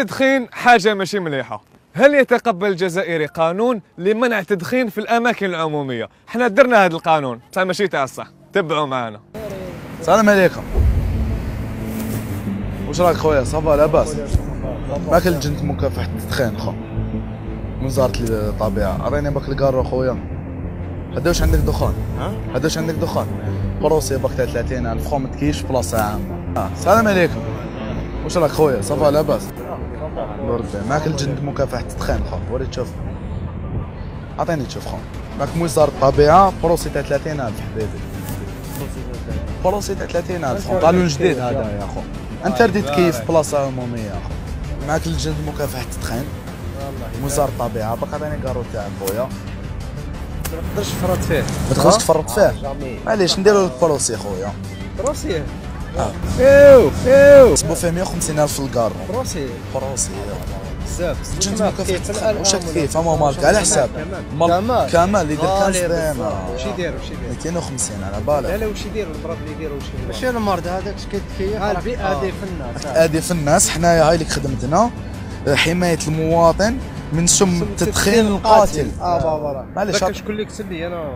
التدخين حاجة ماشي مليحة. هل يتقبل الجزائري قانون لمنع التدخين في الأماكن العمومية؟ حنا درنا هذا القانون. بصح ماشي تاع الصح تبعوا معنا. السلام عليكم. واش راك خويا؟ صافا لاباس. ماكل جنت مكافحة التدخين خو. من وزارة الطبيعة. راني باك الكارو خويا. هدا واش عندك دخان؟ ها؟ هدا واش عندك دخان؟ بروسي باك تاع 30000 خو متكيش بلاصة عامة. السلام عليكم. واش راك خويا؟ ça va لاباس. بربي معاك الجند مكافحة التدخين خو وري تشوف عطيني تشوف خو معك وزارة الطبيعة procès تاع 30000 حبيبي procès تاع 30000 خو قانون جديد هذا يا خو أنت رديت كيف بلاصة عمومية خو معك الجند مكافحة التدخين وزارة الطبيعة باك عطيني كارو تاعك خويا ما تقدرش تفرط فيه. ما تقدرش تفرط فيه. معليش نديرو لك procès خويا. بروسي. آه. ايو ايو نحسبو فيه 150 ألف في الكارو بروسي بروسي بزاف. جنت التدخين واش كيف؟ أما مالك؟ على حساب. مال كمال. كمال اللي آه، 15 اللي دينا واش يدير؟ واش يدير؟ 250 على لا بالك. لا واش يدير؟ المرض اللي يدير واش يدير؟ ماشي المرض هذاك كيتكيف راه البيئة عادي في الناس ادي في الناس حنايا هاي لك خدمتنا. حماية المواطن من سم التدخين القاتل. آه بابا. معليش شكون اللي كتب لي؟ أنا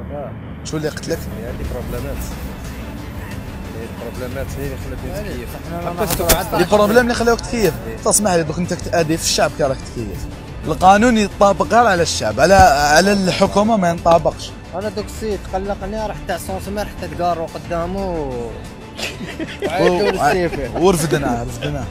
شو اللي قلت لك؟ عندي بروبليمات. البروبليمات هي اللي نتكيف. حنا لي بروبليم اللي خلاوك تكيف. تسمح لي دوك انت تادي في الشعب كي راك تكيف. القانون يطابق غير على الشعب على على الحكومة ما ينطابقش. أنا دوك السيد قلقني رحت تاع سونسمير حتى تقارو قدامه و- وعيطوا للسيفي ورفدنا رفدنا.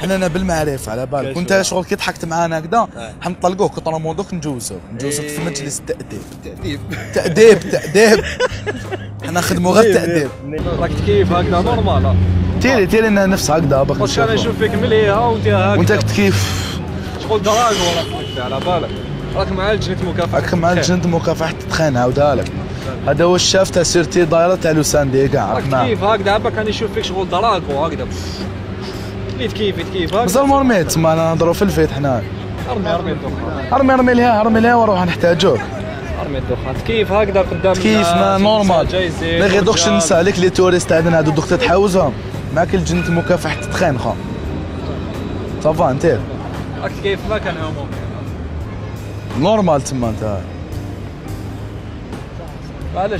حنا بالمعرفة على بالك. وأنت شغل. كي ضحكت معانا هكذا حنطلقوك كطرمودوك نجوزوك نجوزوك في مجلس التأديب. تأديب. تأديب تأديب. حنا نخدموا غير التاديب راك تكيف هكذا نورمال. تيري تيري نفس هكذا باك واش أنا. نشوف فيك مليها وأنت هكذا. وأنت كنت كيف شغل دراج وراك هكذا على بالك. راك مع الجنة مكافحة. راك مع الجند مكافحة التدخين عاودها لك. هذا هو الشاف تاع سيرتي دايرة تاع لوساندي كاع راك تكيف هكذا عباك راني نشوف فيك شغل دراج وهكذا اللي تكيف تكيف هكذا. مازال ما رميت ما أنا نهضروا في الفيت حنا. ارمي أرمي ارمي أرمي لها أرمي لها وروح نحتاجوك. أرمي الدخان. تكيف هكذا قدام كيف؟ ما الناس، نورمال. ما غير دوكش ورجال. نسى عليك لي توريست عندنا هادو دوك تتحاوزهم معاك الجند مكافحه التدخين خو صافا انت. راك تكيف ما كان عمومي نورمال تما انت.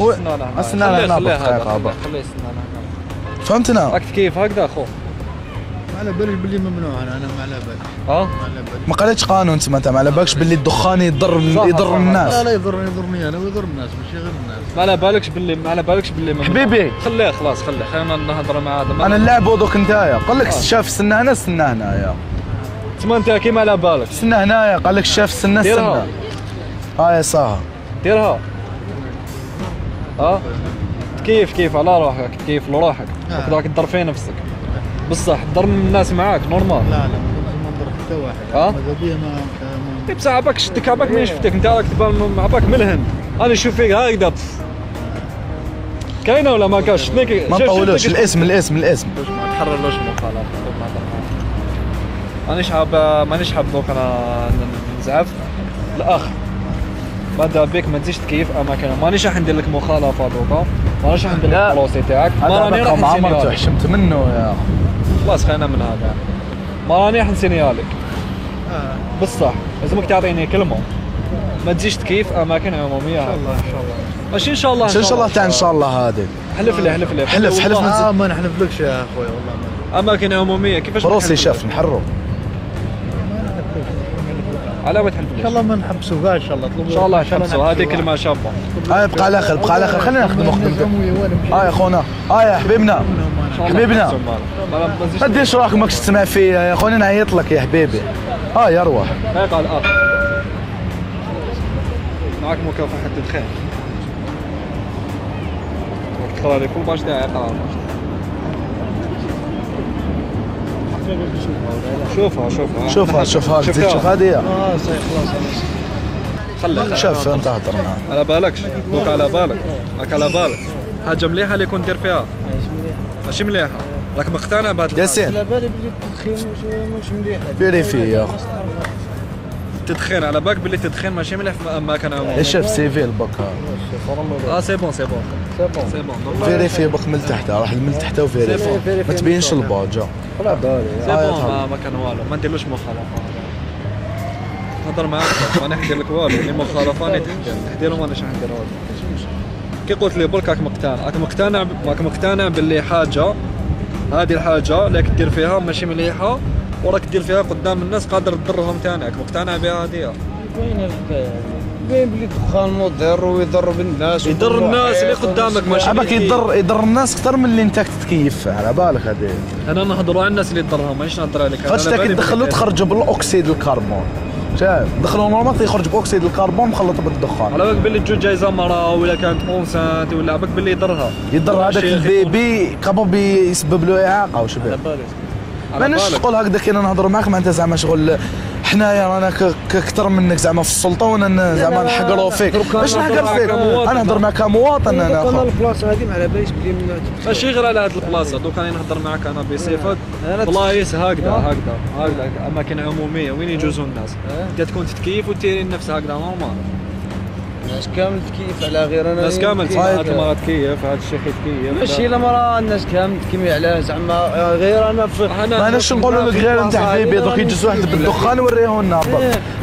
هو- استنى هنا. استنى هنا هنا. فهمتنا؟ راك تكيف هكذا ما على بالي باللي ممنوع أنا أنا ما على بالي. ها ما على بالي. ما قريتش قانون تما انت ما على بالكش باللي الدخان يضر يضر صح. لا الناس. لا يضرني يضرني أنا ويضر الناس ماشي غير الناس. ما على بالكش باللي ما على بالكش باللي ممنوع. حبيبي. خليه خلاص خليه. خلينا نهضر مع هذا. أنا نلعب دوك نتايا قال لك الشاف استنى هنا استنى هنايا تما أنت كيما على بالك. استنى هنايا قال لك الشاف استنى ديرها. استنى هاي صاها ديرها. ها تكيف كيف؟ على روحك تكيف لروحك آه. راك تضر في نفسك. بصح تضر من الناس معاك normal لا لا ما نضر حتى واحد. آه؟ ماذا بيا ما ما- إيه بصح عباك شفتك عباك ماني شفتك انت راك تبان عباك من الهند أنا نشوف فيك هكذا. كاينة ولا ما كاش؟ شفتك ما نطولوش الاسم الاسم الاسم. ما تحررلوش مخالفة مانيش حاب مانيش حاب دوك أنا نزعف. الاخ ماذا بك ما تزيدش تكيف اماكن مانيش راح ندير لك مخالفة دوكا لا. البلوسي تاعك. ما راني راح رقم نسيني عمرته عليك. حشمت منه يا. خلاص خلينا من هذا. ما راني راح نسيني عليك آه. بصح لازمك تعطيني كلمة. ما تزيدش تكيف أماكن عمومية. إن شاء الله إن شاء الله. ماشي إن شاء الله إن شاء الله تاع إن شاء الله هذه. حلف لي حلف لي. حلف حلف آه من ما نحلفلكش يا أخوي والله ما أماكن عمومية كيفاش بروسي شاف لك؟ على ما تحلف إن شاء الله ما نحبسوا كاع إن شاء الله. اطلبوا إن شاء الله نحبسوا هذه كلمه شابه هاي بقى على اخر بقى على اخر خلينا نخدموا خدمتك ها يا خونا ها يا حبيبنا. حبيبنا. تديرش روحك ماكش تسمع فيا يا خونا نعيط لك يا حبيبي. ها يا روح دقيقة الأخ معك مكافحة التدخين تقرا لي كل باش داعي قرار شوفها شوفها. شوفها شوفها. تشوف هذه آه صحيح خلاص خلي شاف انت هضر معاه على بالكش دوك على بالك. راك على بالك. حاجة مليحة اللي كنت دير فيها. ماشي مليحة. راك مقتنع بهذا ياسين. على بالي بلي التدخين مش مش مليح فيريفي يا اخو التدخين على بالك باللي التدخين ماشي مليح في اماكن عموميه الشيف سيفيل بك آه سي بون سي بون. سي بون. فيريفي بك من تحت راح من تحت وفيريفي ما تبينش الباجا c'est آه، bon يطلع. ما, ما كان والو. ما نديرلوش مخالفة. نهضر معاك ما نحكي لك والو. اللي مخالفة راني تحكي تحديرو مانيش ندير والو. كي قلت لي برك راك مقتنع. راك مقتنع راك مقتنع باللي حاجة. هذه الحاجة اللي راك دير فيها ماشي مليحة. وراك دير فيها قدام الناس قادر تضرهم راك مقتنع بها هذه وين الحكاية باين بلي الدخان مضر ويضر بالناس يضر الناس اللي قدامك ماشي عباك يضر يضر الناس أكثر من اللي أنت تتكيف فيه على بالك هذه أنا نهضروا على الناس اللي تضرهم مانيش نهضر عليك. بالي تدخلوا بالك. تخرجوا بالأكسيد الكربون. شايف؟ دخلوا نورمال يخرج بأكسيد الكربون مخلط بالدخان. على بالك باللي تجو جايزة مرا ولا كانت اونسانت ولا على بالك باللي يضرها. يضر هذاك. البيبي كابابي يسبب له إعاقة وشبه. على مانيش بالك. تقول هكذا كي نهضر ما أنت زعما شغل حنايا رانا ك- ك- أكثر منك زعما في السلطة وأنا زعما نحقروا فيك. باش نحقر فيك؟ كمواطن. أنا نهضر معك كمواطن أنا أنا البلاصة هذه ما على باليش بلي من ماشي غير على هذه البلاصة دوك راني نهضر معك أنا بصفة. بلايص هكذا هكذا هكذا. اماكن عمومية وين يجوزوا الناس. انت تكون تتكيف وتيري النفس هكذا normal الناس كامل تكيف على غير أنا الناس كامل. هاد المراه تكيف هاد الشيخ يتكيف ماشي لا مرة الناس كامل تكيف على زعما غير أنا في ما أنا شو نقولوا لك؟ غير أنت حبيبي دوك يجوز واحد بالدخان يوريه لنا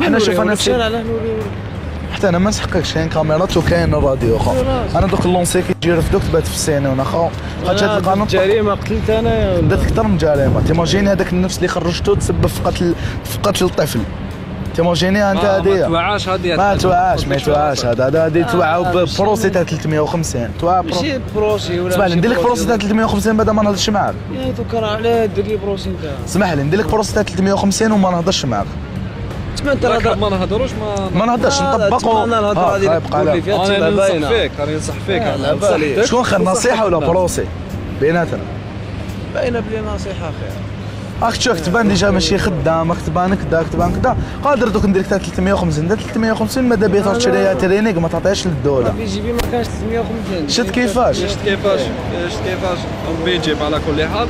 حنا شوف أنا حتى أنا ما نسحقكش كاين كاميرات وكاين الراديو خو أنا دوك اللونسي كيجي يرفدوك تبات في السينما خو هاد القانون جريمة قتلت أنا درت أكثر من جريمة. تيماجيني هذاك النفس اللي خرجته تسبب في قتل في قتل الطفل. تيماجيني أنت ما هذه توعاش هذه ما توعاش ما توعاش. هذا هذا هذه توعوا ببروسي تاع 350 توعى ماشي بروسي. ولا اسمح لي ندير لك بروسي. تاع 350 بعد ما نهضرش معاك. يا دوك راه علاه دير لي بروسي انت. اسمح لي ندير لك بروسي تاع 350 وما نهضرش معاك. تسمع انت ما نهضروش ما ما نهضرش آه، نطبقوا. تسمع أنا الهضرة آه، هذه خايب تقول قلم. لي فيها أنا تبقى. فيك راني ننصح فيك. أنا شكون خير نصيحة ولا بروسي؟ بيناتنا. باينه بلي نصيحة خير راك تشوف تبان ديجا ماشي خدام راك تبان كدا تبان كدا قادر دوك ندير لك تاع 350 دير 350 ماذا بيا تشريها ترينيك ما تعطيهاش للدوله في جيبي ما كانش 350 شفت كيفاش شفت كيفاش شفت كيفاش ربي يجيب على كل حال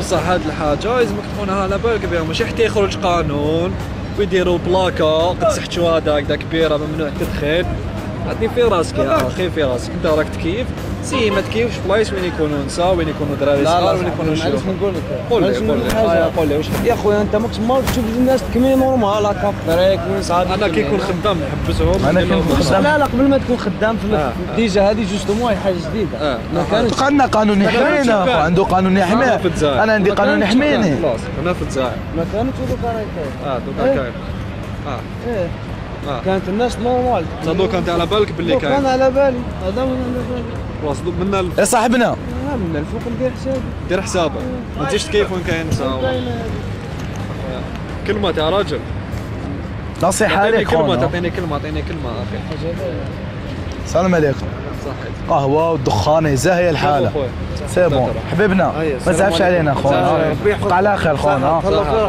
بصح هاد الحاجة لازمك تكون على بالك بها ماشي حتى يخرج قانون ويديروا بلاكا قد سحتوا هذا هكذا كبيره ممنوع التدخين عطني في راسك يا أخي في راسك انت راك تكيف سي ما تكيفش بلايص وين يكونوا نساء وين يكونوا دراري صغار لا وين يكونوا معليش شيوخ نقول لك قول لي قول نقول لي. آه، قول لي واش يا خويا انت ماكش ما تشوف الناس تكمي normal هكا في الطريق وين صحابي أنا كي يكون خدام نحبسهم نكون خدام. لا لا قبل ما تكون خدام في آه. déjà هذه justement هي حاجة جديده آه. ما كانتش عندنا قانون يحمينا عنده قانون يحميه. أنا عندي قانون كانش يحميني خلاص أنا في الجزائر ما كانتش ودوك راهي كاين آه دوكا إيه. كاين آه آه. كانت الناس normal. صدوق انت على بالك باللي دوك أنا كاين على بالي. هذا من على بالي. خلاص دوك منا ال- يا صاحبنا؟ آه، من الفوق ندير حسابي. دير حسابك ما تجيش تكيف وين كاين كلمة يا راجل. تعطيني عليك كلمة. تعطيني كلمة تعطيني كلمة أخي. السلام عليكم. صحيت قهوة ودخان زاهيه الحالة. c'est bon حبيبنا ما تزعفش علينا خونا بقى على خير خونا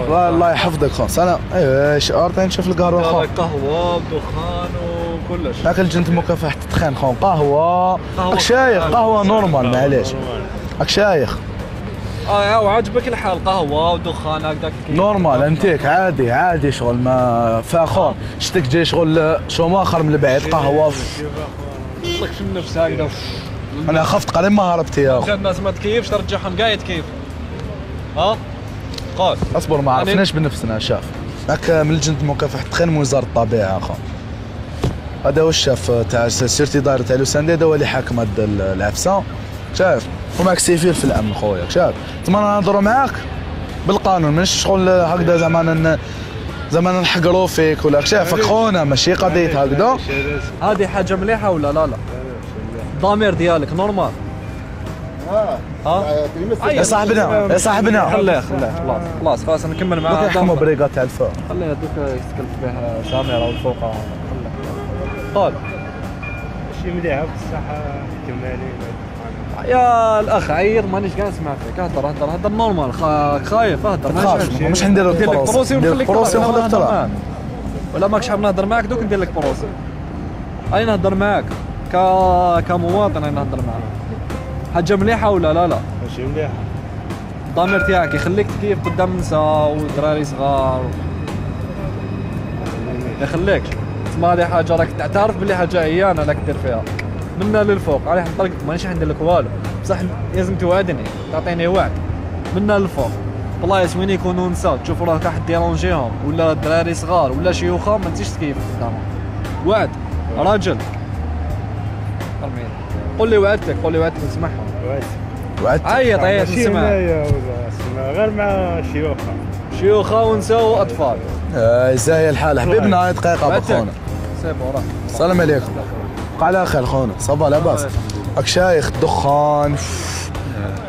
والله يحفظك خونا سلام. ايوا شعار نشوف القهوة خو قهوة قهوة ودخان وكلش. لكن جنت مكافحه التدخين خو قهوة. قهوة. راك شايخ قهوة normal معليش. راك شايخ آه وعجبك الحال. قهوة ودخان هكذاك normal أنتيك. عادي عادي شغل ما فاخر شتك جاي شغل شوماخر من البعيد. قهوة. لك في النفس هكذا أنا خفت قليل ما هربت يا اخو عشان الناس ما تكيفش ترجعهم قايد كيف؟ ها؟ قول أصبر ما عرفناش بنفسنا شاف هاك من لجنه مكافحه التدخين من وزارة الطبيعة اخو هذا هو الشاف تاع السيرتي داير تاع لوساندي هذا هو اللي حاكم هاد العفسة. شاف وماك سيفير في الأمن خويا شاف تما نهضروا معاك؟ بالقانون ماشي شغل هكذا زعما زعما نحقروا فيك ولا شاف خونا ماشي قضية هكذا هذه حاجة مليحة ولا لا لا؟ الضمير ديالك normal. ها؟ يا صاحبنا يا صاحبنا. خليه خليه خلاص خلاص خلاص نكمل معاه يحكموا بريقات تاع الفوق. خليه هذوك يستكلف بها سامر أو الفوق. قول شي مليحه الصحه احتمالي يا الأخ عير مانيش قاعد نسمع فيك اهدر اهدر اهدر normal خا- خايف اهدر ما. مش ندير لك procès ندير ونخليك تهضر. ونخليك تلعب. ولا ماكش حاب نهضر معاك؟ دوك ندير لك procès اي نهضر معاك؟ ك كمواطن اي نهضر معاك؟ حاجة مليحة ولا لا لا؟ ماشي مليحه الضمير تاعك يخليك تكيف قدام النساء ودراري صغار. يخليك. تسمى هذه حاجة؟ راك تعترف باللي حاجة هي أنا راك دير فيها. منا للفوق. أنا حنطلق مانيش حندير لك والو بصح لازم توعدني تعطيني وعد. منا للفوق. بلايص وين يكونوا نساء. تشوف راك راح ديرونجيهم ولا دراري صغار ولا شيوخه ما تجيش تكيف قدامهم وعد. راجل. قول لي وعدتك قول لي وعدتك نسمعهم وعدت عيط عيط نسمع. غير مع شيوخة شيوخه ونساء وأطفال. آه، زاهي الحال. حبيبنا دقيقة وعدتك. بخونا سيبو راه السلام عليكم. بقى على خير خونا ça va لاباس. راك شايخ دخان.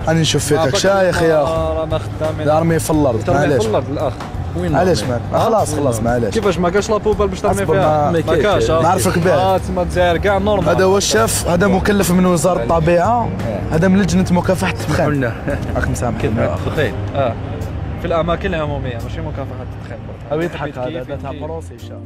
أنا نشوف فيك. راك شايخ يا اخو خدامين الأرمي في الأرض. معليش في الأرض الأخ. معليش مان آه، خلاص خلاص معليش. كيفاش ما كاش la poubelle باش ترمي فيها ما- ما كاش. نعرفك به. تسمى الجزائر كاع normal. هذا هو الشيف هذا مكلف من وزارة الطبيعة. هذا من لجنة مكافحة التدخين. راك مسامح. بخير آه. في الأماكن العمومية ماشي مكافحة التدخين. أو يضحك هذا هذا تاع procès chef